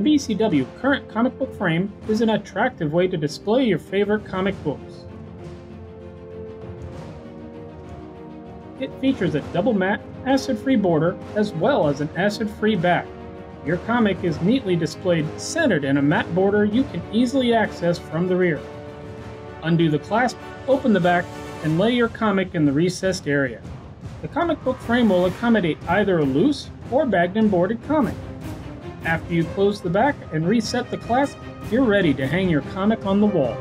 BCW current comic book frame is an attractive way to display your favorite comic books. It features a double matte, acid-free border as well as an acid-free back. Your comic is neatly displayed centered in a matte border you can easily access from the rear. Undo the clasp, open the back, and lay your comic in the recessed area. The comic book frame will accommodate either a loose or bagged and boarded comic. After you close the back and reset the clasp, you're ready to hang your comic on the wall.